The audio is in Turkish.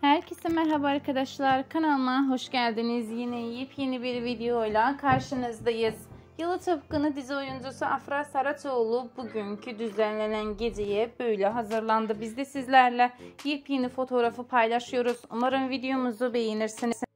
Herkese merhaba arkadaşlar. Kanalıma hoş geldiniz. Yine yepyeni bir videoyla karşınızdayız. Yalı Tıpkını dizi oyuncusu Afra Saraçoğlu bugünkü düzenlenen geceye böyle hazırlandı. Biz de sizlerle yepyeni fotoğrafı paylaşıyoruz. Umarım videomuzu beğenirsiniz.